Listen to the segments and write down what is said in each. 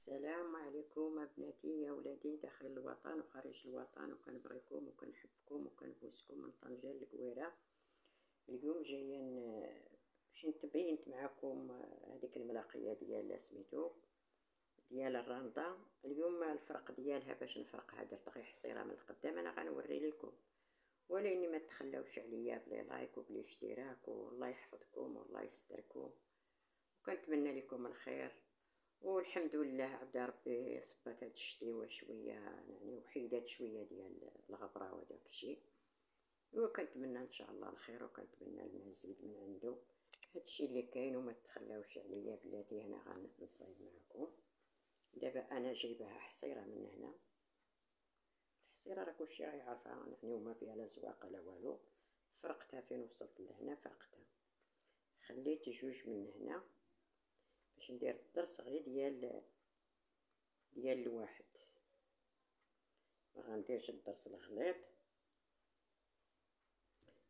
السلام عليكم ابناتي يا ولادي داخل الوطن وخارج الوطن وكنبغيكم وكنحبكم وكنبوسكم من طنجة للقويرة اليوم جاية باش تبينت معكم هذيك الملاقية ديال سميتو ديال الراندا اليوم الفرق ديالها باش نفرقها درت غير حصيرة من القدام أنا غنوري لكم. ولكن ما تخلوش عليا بلي لايك وبلي اشتراك والله يحفظكم والله يستركم. وكنتمنى لكم الخير. والحمد لله عبد ربي صبات هاد الشتيوة شوية يعني وحيدات شوية ديال الغبرة وداك الشيء. وكنتمنى إن شاء الله الخير وكنتمنى المزيد من عنده. هادشي اللي كاين وما تخلاوش عليا بلاتي هنا غنصايب معكم. دابا أنا جايبها حصيرة من هنا. الحصيرة راه كلشي غيعرفها يعني وما فيها لا زواقه لا والو. فرقتها فين وصلت لهنا؟ فرقتها. خليت جوج من هنا. باش ندير الدرس غير ديال ديال الواحد. ما غنديرش الدرس الغليظ.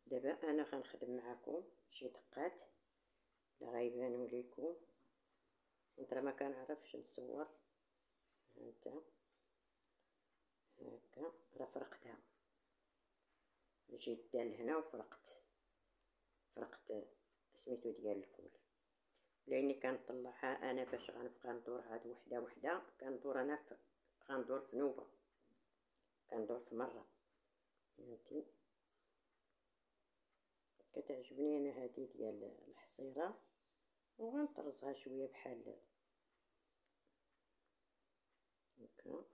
دابا أنا غنخدم معكم شي دقات. لا غيبانوا ليكم حيت راه ما كنعرفش نصور. هانتا. هكا راه فرقتها. جيت دال هنا وفرقت. فرقت سميتو ديال الكول. لأني كنطلعها أنا باش غنبقى ندور هاد وحدة وحدة. كندور أنا ف... غندور في نوبة. كندور في مرة. فهمتي كتعجبني أنا هادي ديال الحصيرة. وغنطرزها شوية بحال هكا.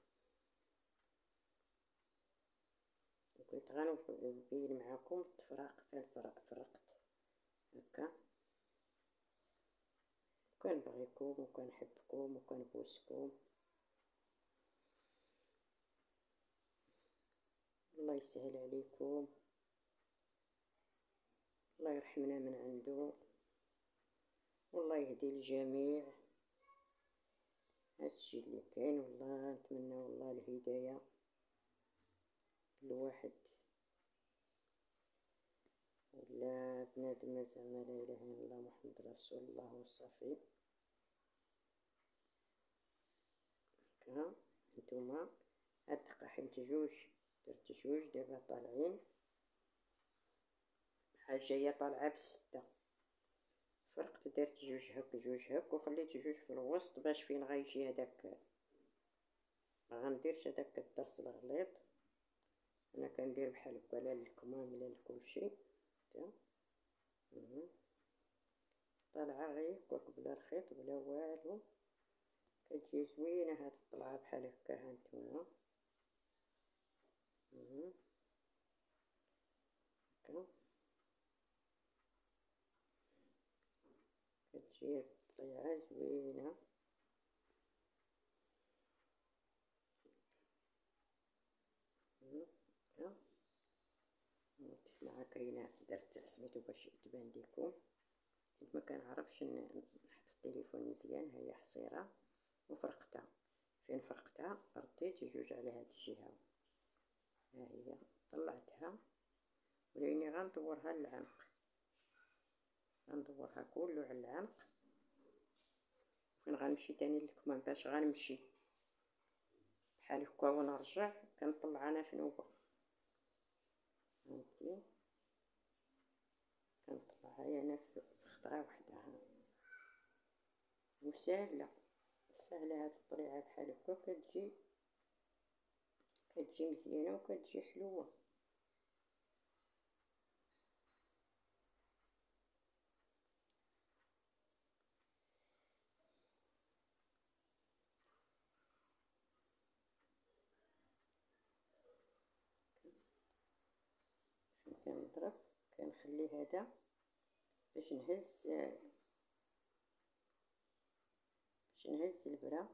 كنت غنبين معكم التفراق فين فرقت هكا. كنبغيكم وكنحبكم وكنبوسكم الله يسهل عليكم. الله يرحمنا من عنده. والله يهدي الجميع. هادشي اللي كاين والله نتمنى والله الهداية الواحد ولا بنادم زعما لا إله إلا الله محمد رسول الله وصافي. هكا نتوما هاد حيت جوج درت جوج دابا طالعين. بحال جاية طالعة بستة. فرقت درت جوج هك جوج هك وخليت جوج في الوسط باش فين غيجي هداك. ما غنديرش هداك الدرس الغليظ. أنا كندير بحال هكا لا للكمام لا لكلشي. تا طالعه غير هكاك بلا الخيط بلا والو. كتجي زوينة هاد الطلعة بحال هكا هانتوما هكا. كتجي الطليعه زوينة. مع كاينة درت سميتو باش تبان ليكم حيت ما كنعرفش نحط التليفون مزيان هي حصيرة. وفرقتها. فين فرقتها؟ رديت جوج على هاد الجهة. ها هي. طلعتها. ولاني غندورها للعنق غندورها كله على العنق فين غنمشي تاني للكمام باش غنمشي؟ بحال هكا ونرجع كنطلع أنا في نوبه فهمتي؟ كنطلعها أنا في خطرة وحدها. وسهلة سهلة هاد الطريقة بحال هكا كتجي كتجي مزيانة وكتجي حلوة. كنضرب كنخلي هذا. باش نهز باش نهز البرا.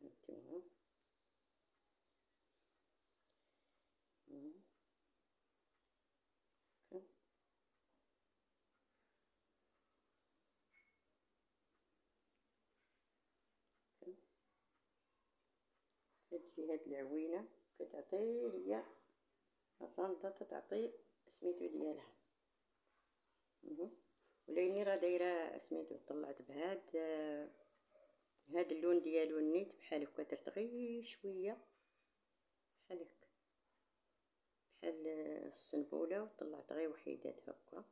هانتوما كتجي هاد العوينة كتعطي هي الرنده تعطي سميتو ديالها. وليني راه دايرة سميتو طلعت بهاد هاد اللون ديالو النيت بحال هكا درت غير شوية. بحال هكا. بحال السنبوله وطلعت غير وحيدات هكا.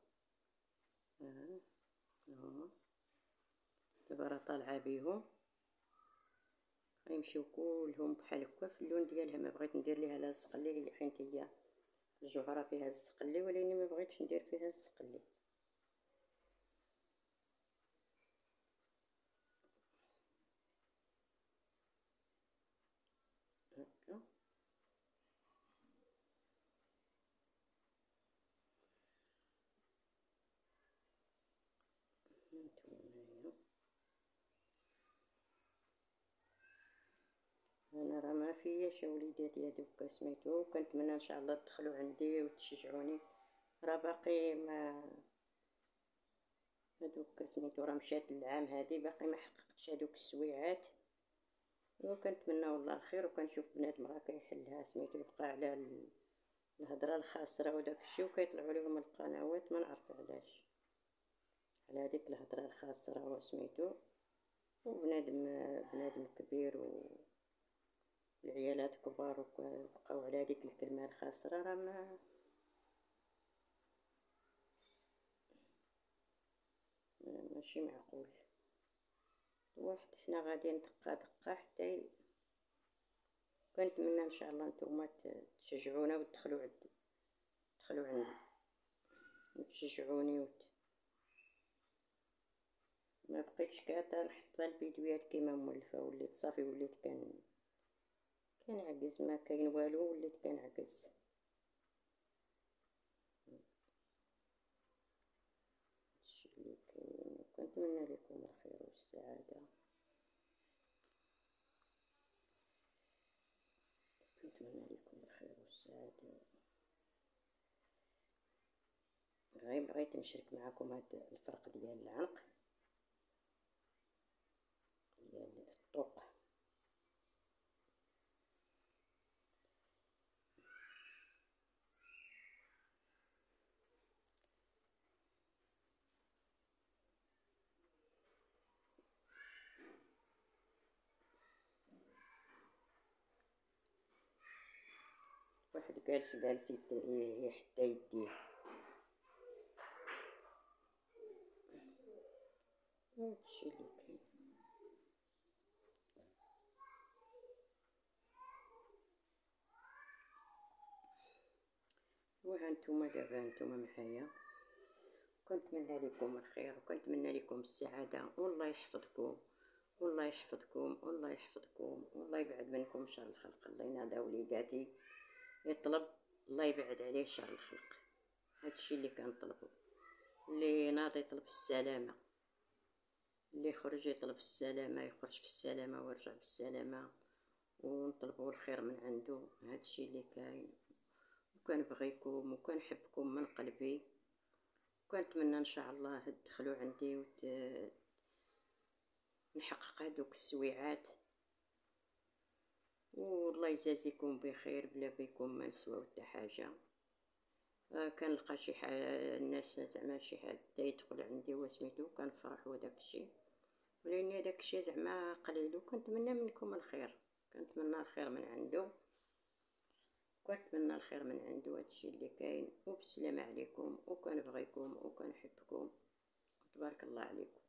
ها هما دابا راه طالعة بيهم. غيمشيو كلهم بحال هكا في اللون ديالها ما بغيت ندير ليها لا الزقلي حيت هي الجوهرة فيها الزقلي ولكن ما بغيتش ندير فيها الزقلي هكا. أنا راه ما فياش وليداتي هذوك سميتو كنتمنى إن شاء الله تدخلوا عندي وتشجعوني. راه باقي ما هذوك سميتو راه مشات العام هادي باقي ما حققتش هذوك السويعات. وكنتمنى والله الخير وكنشوف بنادم راه كيحلها سميتو يبقى على الهضرة الخاسرة وداك الشيء وكيطلعوا لهم القنوات ما نعرف علاش. على هذيك الهضرة الخاسرة وسميتو. وبنادم بنادم كبير و العيالات كبار وبقاو على هذيك الكلمة الخاسرة راه ما ماشي معقول. واحد حنا غادي دقه دقة حتى كنتمنى إن شاء الله نتوما تشجعونا وتدخلوا عندي تدخلوا عندي. وتشجعوني وت... ما بقيتش كاع نحط الفيديوهات كيما مولفة وليت صافي وليت كان كنعجز ما كاين والو وليت هادشي اللي كاين. لكم الخير والسعادة. كنتمنى لكم الخير والسعادة. غير بغيت نشارك معكم هاد الفرق ديال العنق ديال واحد جالس جالس حتى يديه هادشي اللي كاين وها نتوما دابا نتوما معايا. كنتمنى لكم الخير وكنتمنى لكم السعادة. والله يحفظكم والله يحفظكم والله يحفظكم والله يبعد منكم شر الخلق. الله ينادى وليداتي. يطلب الله يبعد عليه شر الخلق. هادشي اللي كنطلبو اللي ناضي يطلب السلامة. اللي يخرج يطلب السلامة يخرج في السلامة ويرجع بالسلامه ونطلبوا الخير من عنده. هادشي اللي كاين. وكنبغيكم وكنحبكم من قلبي. وكنتمنى إن شاء الله تدخلوا عندي وت نحقق هذوك السويعات. والله يجازيكم بخير بلا بيكم ما نسواو حتى حاجة. آه كنلقى شي حاجة الناس زعما شي حد يدخل عندي وسميتو كنفرح وداك الشيء. ولكن هذاك الشيء زعما قليل وكنتمنى منكم الخير. كنتمنى الخير من عنده. كنتمنى الخير من عنده هادشي اللي كاين. وبالسلامه عليكم وكنبغيكم وكنحبكم. وتبارك الله عليكم.